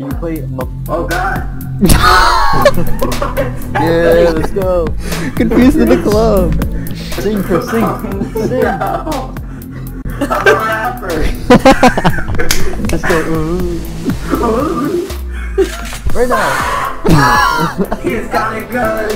Can you play? Oh, oh god. yeah, let's go. Confused in the club. Sing, Chris, sing. Sing. No. I'm a rapper. Let's go. Ooh. Right now. He's got a gun.